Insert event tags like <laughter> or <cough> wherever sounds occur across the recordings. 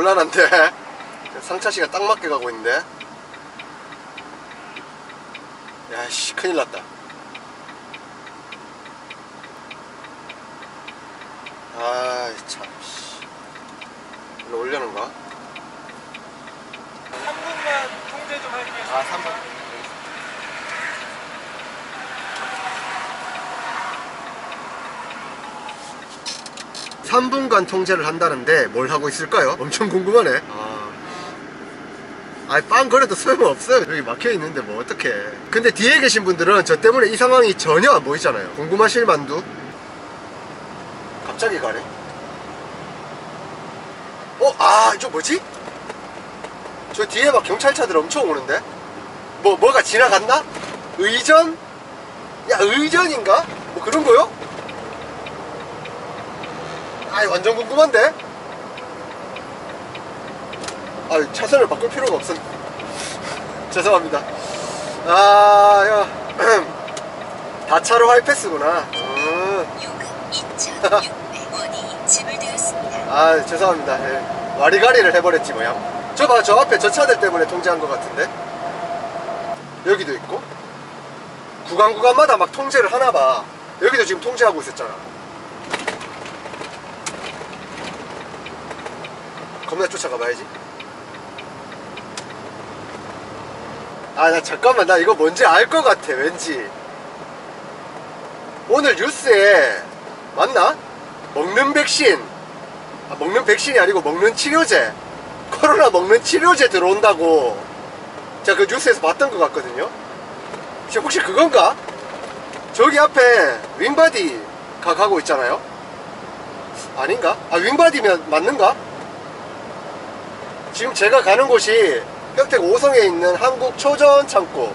곤란한데. <laughs> 상차씨가 딱 맞게 가고 있는데. 야씨 큰일 났다. 아이 참씨. 일로 올려는가? 3분만 통제 좀 할게요. 아 3번 3분간 통제를 한다는데 뭘 하고 있을까요? <laughs> 엄청 궁금하네 아... 아이 빵 그래도 소용없어요 여기 막혀있는데 뭐 어떡해 근데 뒤에 계신 분들은 저 때문에 이 상황이 전혀 안 보이잖아요 궁금하실 만두 갑자기 가네 어? 아 이거 뭐지? 저 뒤에 막 경찰차들 엄청 오는데 뭐 뭐가 지나갔나? 의전? 야 의전인가? 뭐 그런 거요? 아이 완전 궁금한데? 아 차선을 바꿀 필요가 없었 <laughs> 죄송합니다. 아 야 <clears throat> 다차로 하이패스구나. 음. 요금 2,600원이 지불되었습니다. 아 죄송합니다. 예. 와리가리를 해버렸지 뭐야. 저봐 저 앞에 저 차들 때문에 통제한 것 같은데. 여기도 있고. 구간 구간마다 막 통제를 하나봐. 여기도 지금 통제하고 있었잖아 겁나 쫓아가 봐야지 아 나 잠깐만 나 이거 뭔지 알 것 같아 왠지 오늘 뉴스에 맞나? 먹는 백신 아, 먹는 백신이 아니고 먹는 치료제 코로나 먹는 치료제 들어온다고 제가 그 뉴스에서 봤던 것 같거든요 혹시, 그건가? 저기 앞에 윙바디가 가고 있잖아요 아닌가? 아 윙바디면 맞는가? 지금 제가 가는 곳이 평택 5성에 있는 한국 초저온 창고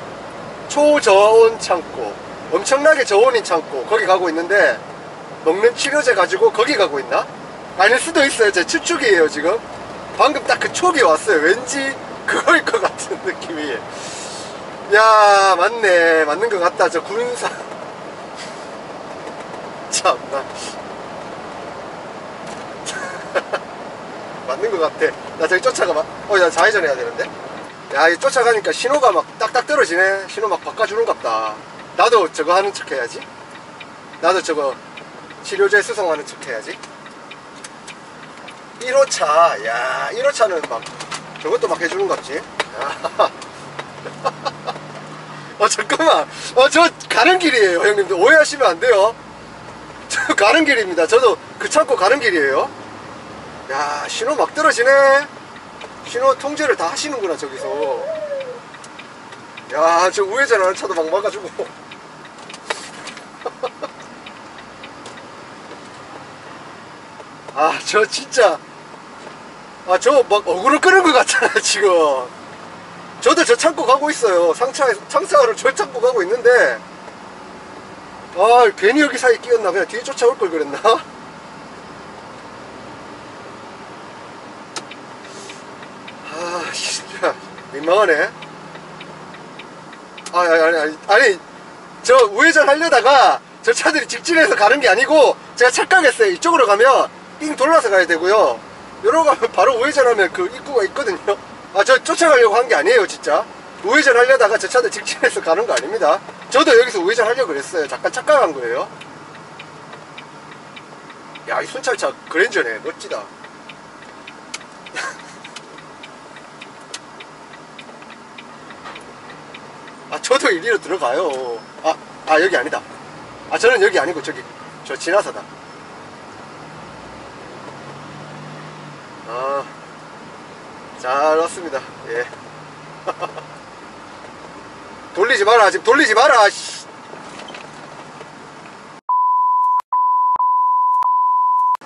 초저온 창고 엄청나게 저온인 창고 거기 가고 있는데 먹는 치료제 가지고 거기 가고 있나? 아닐 수도 있어요. 제 추측이에요 지금. 방금 딱 그 촉이 왔어요. 왠지 그거일 것 같은 느낌이. 야 맞네. 맞는 것 같다. 저 군사. <laughs> 참나 맞는 것 같아. 나 저기 쫓아가봐. 어나 좌회전 해야 되는데. 야 이 쫓아가니까 신호가 막 딱딱 떨어지네. 신호 막 바꿔주는갑다. 나도 저거 하는 척 해야지. 나도 저거 치료제 수송하는 척 해야지. 1호차. 야 1호차는 막 저것도 막 해주는갑지? <laughs> 어 잠깐만. 어 저 가는 길이에요 형님들. 오해하시면 안 돼요. 저 가는 길입니다. 저도 그 창고 가는 길이에요 야 신호 막 떨어지네. 신호 통제를 다 하시는구나 저기서. 야 저 우회전 하는 차도 막 막아주고. <laughs> 아 저 진짜. 아 저 막 어그로 끄는 것 같잖아 <laughs> 지금. 저도 저 창고 가고 있어요. 상차 상차를 저 창고 가고 있는데. 아 괜히 여기 사이 끼었나? 그냥 뒤에 쫓아올 걸 그랬나 <laughs> 아 진짜. 민망하네. 아 아니 아니 아니, 아니 저 우회전 하려다가 저 차들이 직진해서 가는 게 아니고 제가 착각했어요. 이쪽으로 가면 삥 돌아서 가야 되고요. 이러고 가면 바로 우회전하면 그 입구가 있거든요. 아 저 쫓아가려고 한 게 아니에요 진짜. 우회전 하려다가 저 차들 직진해서 가는 거 아닙니다. 저도 여기서 우회전 하려고 그랬어요. 잠깐 착각한 거예요. 야 이 순찰차 그랜저네. 멋지다 아 저도 이리로 들어가요. 아, 아 여기 아니다. 아 저는 여기 아니고 저기 저 지나서다. 아잘 왔습니다. 예. <laughs> 돌리지 마라 지금 돌리지 마라 씨.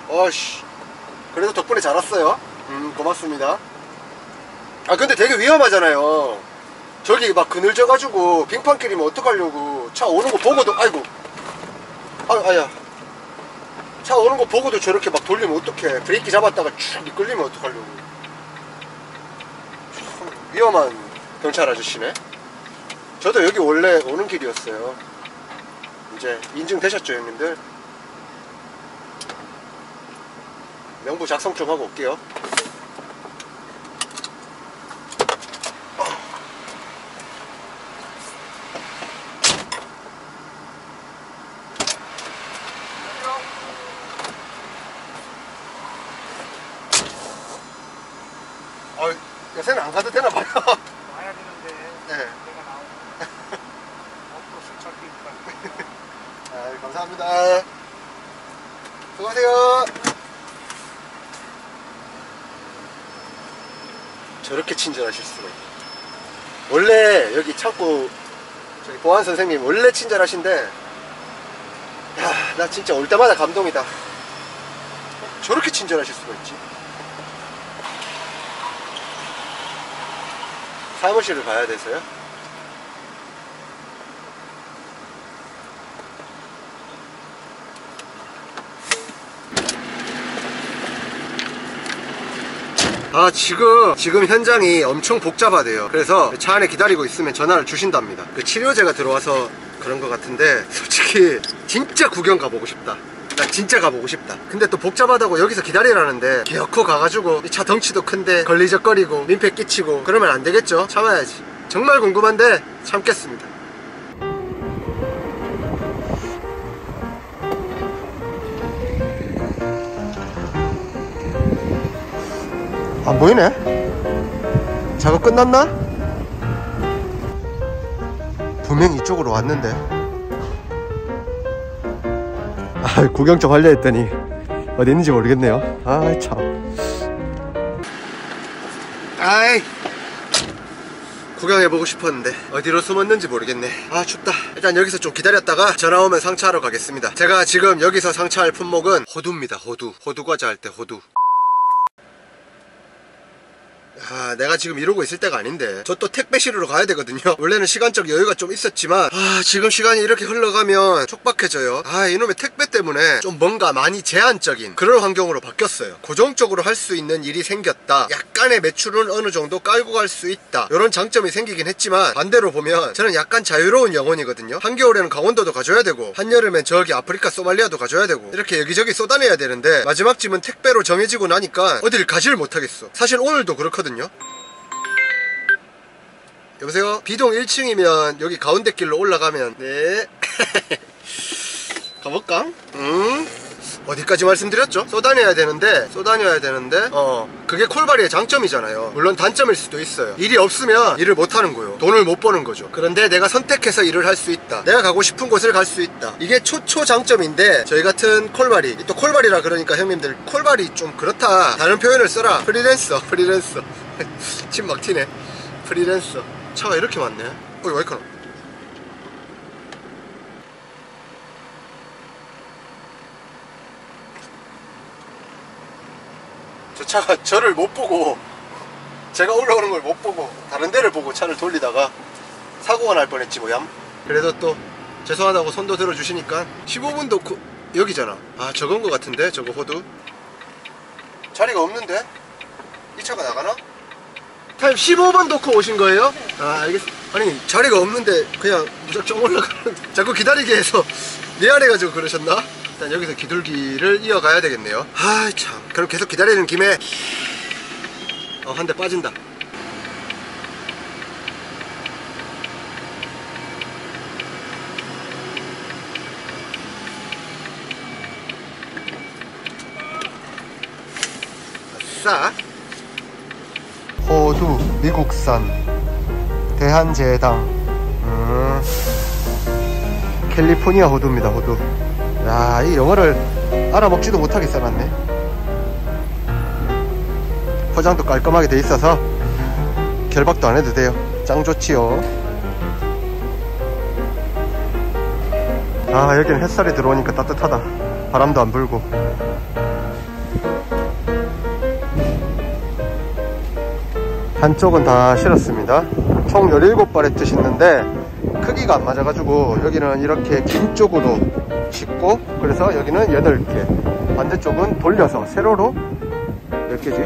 어씨. 그래도 덕분에 잘 왔어요. 음 고맙습니다. 아 근데 되게 위험하잖아요 저기 막 그늘져가지고 빙판길이면 뭐 어떡하려고 차 오는 거 보고도 아이고. 아, 아야. 차 오는 거 보고도 저렇게 막 돌리면 어떡해. 브레이크 잡았다가 쭉 이끌리면 어떡하려고. 위험한 경찰 아저씨네. 저도 여기 원래 오는 길이었어요. 이제 인증되셨죠 형님들? 명부 작성 좀 하고 올게요. 요새는 안 가도 되나 봐요. 와야 되는데 네. 내가 나오고 앞으로 술 잡히니까 아, 감사합니다. 수고하세요. 저렇게 친절하실 수가 있네. 원래 여기 창고 저기 보안 선생님 원래 친절하신데 야, 나 진짜 올 때마다 감동이다. 저렇게 친절하실 수가 있지. 사무실을 가야 돼서요. 아 지금 지금 현장이 엄청 복잡하대요. 그래서 차 안에 기다리고 있으면 전화를 주신답니다. 그 치료제가 들어와서 그런 것 같은데 솔직히 진짜 구경 가보고 싶다 나 진짜 가보고 싶다. 근데 또 복잡하다고 여기서 기다리라는데 기어코 가가지고 이 차 덩치도 큰데 걸리적거리고 민폐 끼치고 그러면 안 되겠죠? 참아야지. 정말 궁금한데 참겠습니다. 안 보이네? 작업 끝났나? 분명 이쪽으로 왔는데 아 구경 좀 하려 했더니 어디 있는지 모르겠네요. 아참. 아이 구경해보고 싶었는데 어디로 숨었는지 모르겠네. 아 춥다. 일단 여기서 좀 기다렸다가 전화 오면 상차하러 가겠습니다. 제가 지금 여기서 상차할 품목은 호두입니다 호두. 호두 과자 할 때 호두 아, 내가 지금 이러고 있을 때가 아닌데. 저 또 택배 실으러 가야 되거든요. <laughs> 원래는 시간적 여유가 좀 있었지만 아 지금 시간이 이렇게 흘러가면 촉박해져요. 아 이놈의 택배 때문에 좀 뭔가 많이 제한적인 그런 환경으로 바뀌었어요. 고정적으로 할 수 있는 일이 생겼다. 약간의 매출은 어느 정도 깔고 갈 수 있다. 이런 장점이 생기긴 했지만 반대로 보면 저는 약간 자유로운 영혼이거든요. 한겨울에는 강원도도 가줘야 되고 한여름엔 저기 아프리카 소말리아도 가줘야 되고 이렇게 여기저기 쏟아내야 되는데 마지막 짐은 택배로 정해지고 나니까 어딜 가지를 못하겠어. 사실 오늘도 그렇거든요 여보세요? 비동 1층이면 여기 가운데 길로 올라가면 네. <laughs> 가볼까? 음 어디까지 말씀드렸죠? 쏟아내야 되는데 쏟아내야 되는데 어 그게 콜바리의 장점이잖아요. 물론 단점일 수도 있어요. 일이 없으면 일을 못하는 거요. 돈을 못 버는 거죠. 그런데 내가 선택해서 일을 할 수 있다. 내가 가고 싶은 곳을 갈 수 있다. 이게 초초 장점인데 저희 같은 콜바리 또 콜바리라 그러니까 형님들 콜바리 좀 그렇다. 다른 표현을 써라. 프리랜서 프리랜서 <laughs> 침 막 튀네. 프리랜서. 차가 이렇게 많네. 어이 와이카나 저 차가 저를 못 보고 제가 올라오는 걸 못 보고 다른 데를 보고 차를 돌리다가 사고가 날 뻔했지 뭐얌. 그래도 또 죄송하다고 손도 들어주시니까 15분도 그, 여기잖아. 아 저건 거 같은데 저거 호두? 자리가 없는데? 이 차가 나가나? 타임 15번 놓고 오신 거예요? 아 알겠어 아니 자리가 없는데 그냥 무작정 올라가는 <laughs> 자꾸 기다리게 해서 <laughs> 미안해가지고 그러셨나? 일단 여기서 기둘기를 이어가야 되겠네요 아참 그럼 계속 기다리는 김에 어, 한 대 빠진다 아싸 호두 미국산 대한제당 음, 캘리포니아 호두입니다 호두. 야 이 영어를 알아먹지도 못하게 써놨네. 포장도 깔끔하게 돼 있어서 결박도 안 해도 돼요. 짱 좋지요. 아 여기는 햇살이 들어오니까 따뜻하다. 바람도 안 불고 한쪽은 다 실었습니다 총 17발의 뜻이 있는데 크기가 안 맞아가지고 여기는 이렇게 긴 쪽으로 싣고 그래서 여기는 8개 반대쪽은 돌려서 세로로 몇 개지?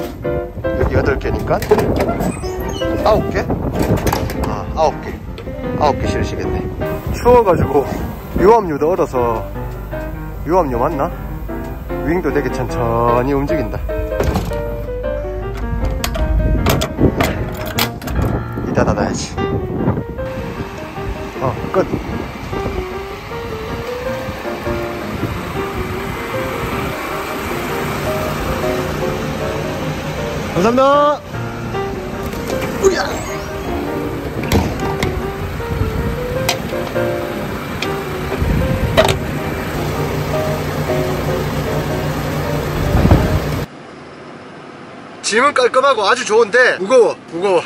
여기 8개니까 9개? 아 9개 9개 실으시겠네 추워가지고 유압유도 얼어서 유압유 맞나? 윙도 되게 천천히 움직인다. 이따 닫아야지. 어, 끝. 감사합니다. 우야. 짐은 깔끔하고 아주 좋은데 무거워 무거워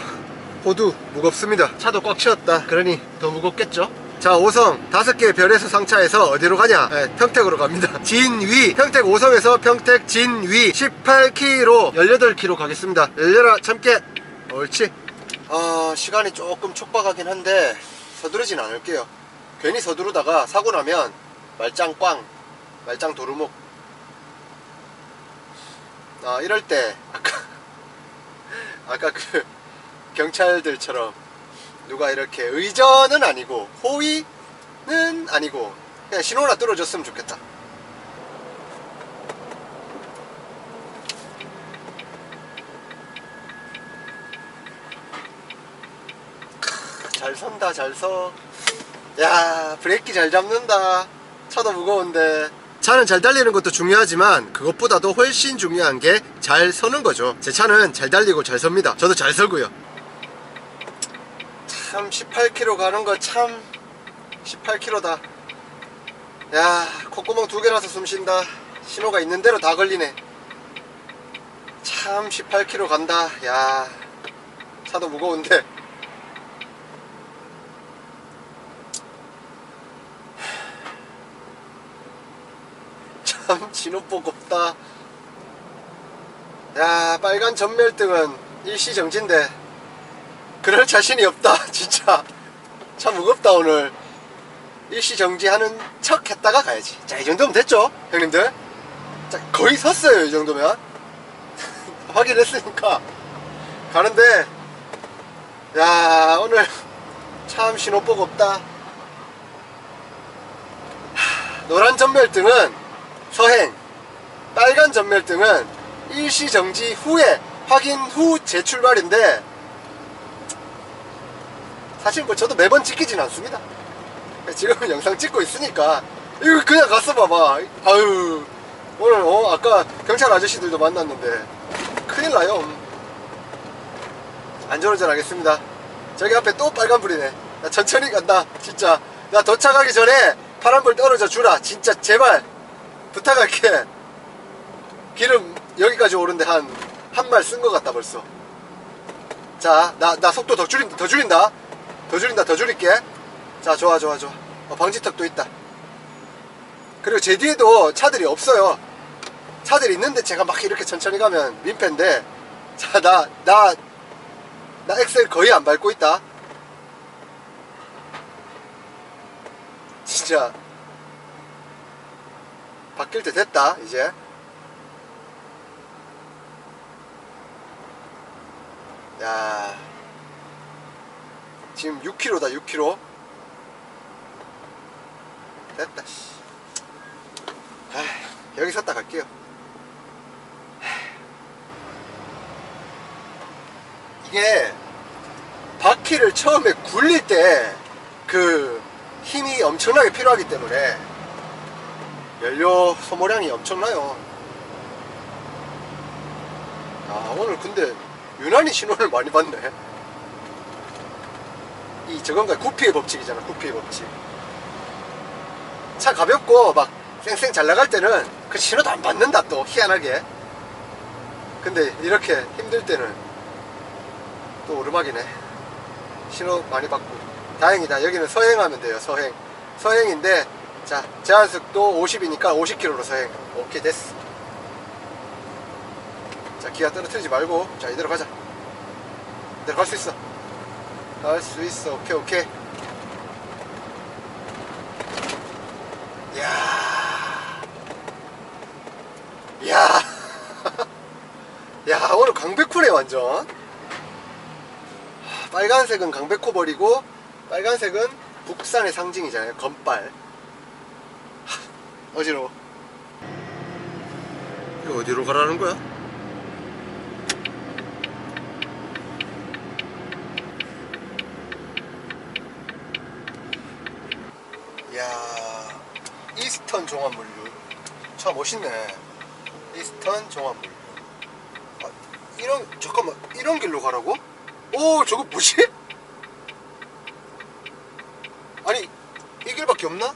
호두 무겁습니다. 차도 꽉 채웠다. 그러니 더 무겁겠죠? 자 5성. 5개의 별에서 상차해서 어디로 가냐? 네, 평택으로 갑니다. 진위. 평택 5성에서 평택 진위. 18km 18km 가겠습니다. 열려라 참깨. 옳지. 아 시간이 조금 촉박하긴 한데 서두르진 않을게요. 괜히 서두르다가 사고 나면 말짱 꽝 말짱 도루묵. 아 이럴 때 아까 <laughs> 아까 그 경찰들처럼 누가 이렇게 의전은 아니고 호위는 아니고 그냥 신호나 뚫어줬으면 좋겠다. 크, 잘 선다 잘서. 야 브레이크 잘 잡는다. 차도 무거운데. 차는 잘 달리는 것도 중요하지만 그것보다도 훨씬 중요한 게 잘 서는 거죠. 제 차는 잘 달리고 잘 섭니다. 저도 잘 서고요 참 18km 가는 거 참 18km다. 야 콧구멍 두 개라서 숨 쉰다. 신호가 있는 대로 다 걸리네. 참 18km 간다. 야 차도 무거운데. <sighs> 참 진호복 없다. 야 빨간 전멸등은 일시정지인데 그럴 자신이 없다. <laughs> 진짜. 참 무겁다 오늘. 일시정지하는 척 했다가 가야지. 자 이 정도면 됐죠 형님들? 자 거의 섰어요 이 정도면. <laughs> 확인했으니까. 가는데 야 오늘 참 신호복 없다. 하, 노란 전멸등은 서행 빨간 전멸등은 일시정지 후에 확인 후 재출발인데 사실 뭐 저도 매번 찍히진 않습니다. 지금은 <laughs> 영상 찍고 있으니까. 이거 그냥 갔어 봐봐. 아유 오늘 어 아까 경찰 아저씨들도 만났는데. 큰일 나요. 안전운전 하겠습니다. 저기 앞에 또 빨간불이네. 나 천천히 간다 진짜. 나 도착하기 전에 파란불 떨어져 주라. 진짜 제발 부탁할게. 기름 여기까지 오는데 한 한 말 쓴 것 같다 벌써. 자 나 나 속도 더 줄인다 더 줄인다 더 줄인다 더 줄일게. 자 좋아 좋아 좋아. 어, 방지턱도 있다. 그리고 제 뒤에도 차들이 없어요. 차들이 있는데 제가 막 이렇게 천천히 가면 민폐인데 자 나 나 나 엑셀 거의 안 밟고 있다. 진짜. 바뀔 때 됐다 이제. 야 지금 6km다 6km 됐다 씨. 아, 여기 섰다 갈게요. 이게 바퀴를 처음에 굴릴 때 그 힘이 엄청나게 필요하기 때문에 연료 소모량이 엄청나요. 아 오늘 근데 유난히 신호를 많이 받네 이 저건가 구피의 법칙이잖아 구피의 법칙. 차 가볍고 막 쌩쌩 잘 나갈 때는 그 신호도 안 받는다 또 희한하게. 근데 이렇게 힘들 때는 또 오르막이네. 신호 많이 받고. 다행이다. 여기는 서행하면 돼요 서행. 서행인데 자 제한속도 50이니까 50km로 서행. 오케이 됐어. 자 기아 떨어뜨리지 말고. 자 이대로 가자. 이대로 갈 수 있어 갈수 있어 오케이 오케이 야, 야, <laughs> 야 오늘 강백호네 완전. 하, 빨간색은 강백호 버리고 빨간색은 북산의 상징이잖아요. 건빨. 하, 어지러워. 이거 어디로 가라는 거야? 이스턴 종합물류. 참 멋있네. 이스턴 종합물류. 아, 이런 잠깐만. 이런 길로 가라고? 오 저거 뭐지? <laughs> 아니 이 길밖에 없나?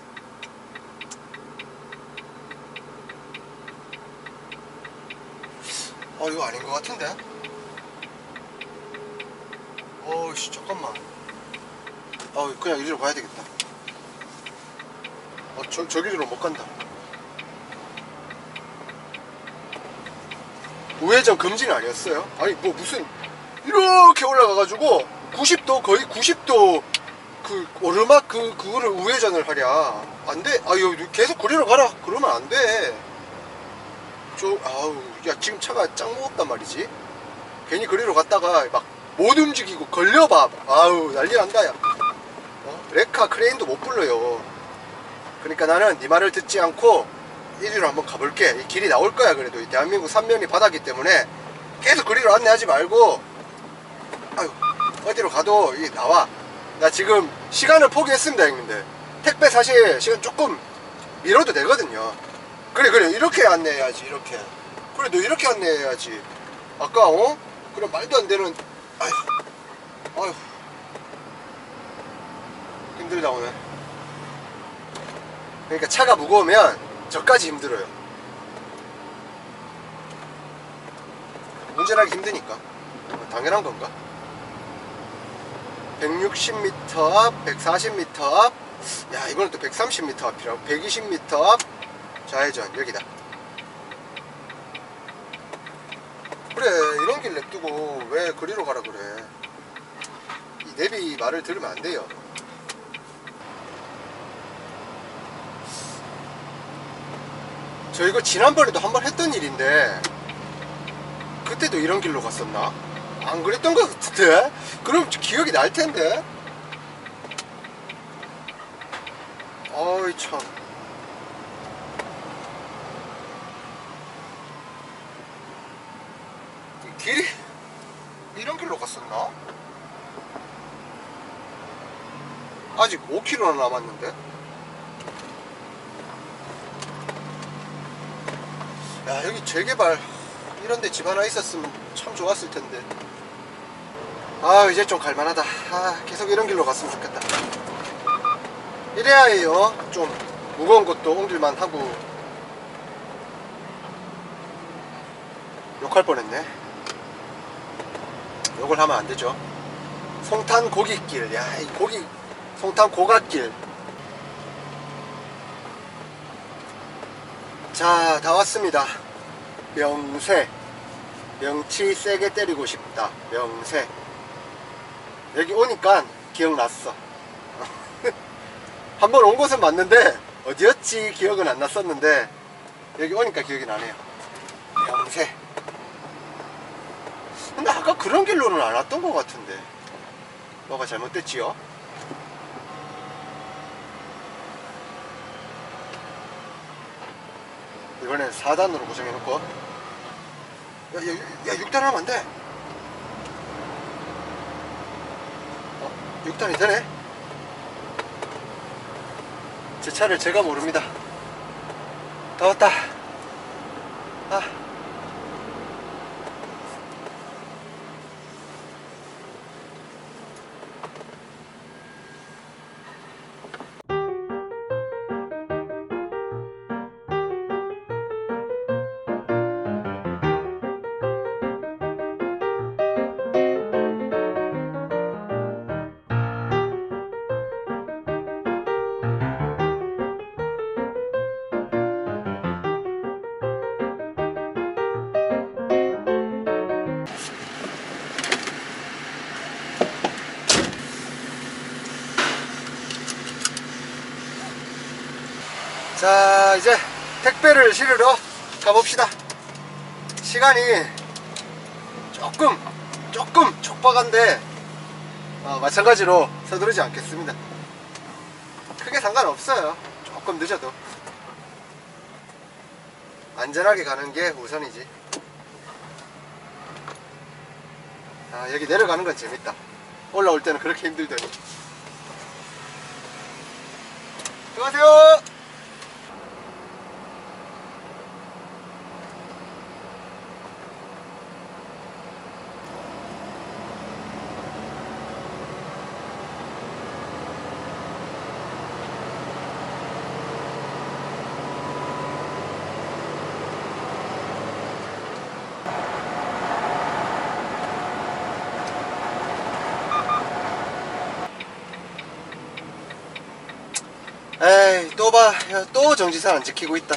어 이거 아닌 것 같은데? 어씨 잠깐만. 어 그냥 이리로 가야 되겠다. 어 저, 저 길로 못 간다. 우회전 금지는 아니었어요. 아니 뭐 무슨 이렇게 올라가가지고 90도 거의 90도 그 오르막 그 그거를 우회전을 하랴. 안돼. 아유 계속 그리로 가라. 그러면 안돼. 저 아우 야 지금 차가 짱 무겁단 말이지. 괜히 그리로 갔다가 막 못 움직이고 걸려봐. 아우 난리 난다 야. 어? 레카 크레인도 못 불러요 그러니까 나는 네 말을 듣지 않고 이리로 한번 가볼게. 이 길이 나올 거야 그래도. 이 대한민국 삼면이 바다기 때문에. 계속 그리로 안내하지 말고. 아유 어디로 가도 이 나와. 나 지금 시간을 포기했습니다 형님들. 택배 사실 시간 조금 미뤄도 되거든요. 그래 그래. 이렇게 안내해야지 이렇게. 그래 너 이렇게 안내해야지. 아까 어? 그래 말도 안 되는. 아휴. 아휴. 힘들다 오늘 그러니까 차가 무거우면 저까지 힘들어요. 운전하기 힘드니까. 어, 당연한 건가? 160m 앞, 140m 앞, 야 이번엔 또 130m 앞이라고 120m 앞? 좌회전 여기다. 그래 이런 길 냅두고 왜 그리로 가라 그래? 이 내비 말을 들으면 안 돼요 저 이거 지난번에도 한 번 했던 일인데 그때도 이런 길로 갔었나? 안 그랬던 것 같은데? 그럼 기억이 날 텐데? 어이 참이 길이 이런 길로 갔었나? 아직 5km나 남았는데? 야 여기 재개발 이런데 집 하나 있었으면 참 좋았을 텐데. 아 이제 좀 갈만하다. 아 계속 이런 길로 갔으면 좋겠다. 이래야 해요. 좀 무거운 것도 옮길만 하고. 욕할 뻔했네. 욕을 하면 안 되죠. 송탄 고깃길. 야 이 고기 송탄 고갓길. 자 다 왔습니다 명쇠 명치 세게 때리고 싶다. 명쇠 여기 오니까 기억났어. <laughs> 한 번 온 곳은 맞는데 어디였지 기억은 안 났었는데 여기 오니까 기억이 나네요. 명쇠 근데 아까 그런 길로는 안 왔던 것 같은데. 뭐가 잘못됐지요? 이번엔 4단으로 고정해놓고 야, 야, 야 6단 하면 안 돼. 어, 6단이 되네. 제 차를 제가 모릅니다. 다 왔다. 아. 자 이제 택배를 실으러 가봅시다. 시간이 조금 조금 촉박한데 어, 마찬가지로 서두르지 않겠습니다. 크게 상관없어요. 조금 늦어도. 안전하게 가는 게 우선이지. 아 여기 내려가는 건 재밌다. 올라올 때는 그렇게 힘들더니. 수고하세요 에이 또 봐. 또 정지선 안 지키고 있다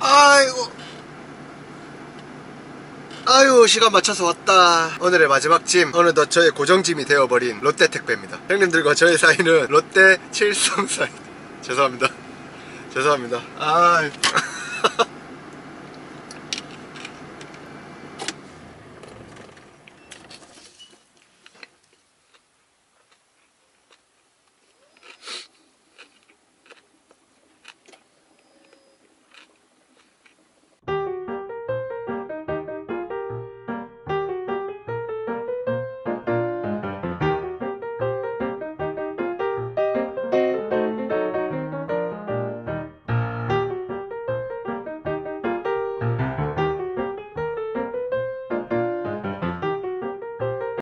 아이고 아유 시간 맞춰서 왔다. 오늘의 마지막 짐. 어느덧 저의 고정짐이 되어버린 롯데 택배입니다. 형님들과 저의 사이는 롯데 칠성 사이 <laughs> 죄송합니다. 죄송합니다. 아 <laughs>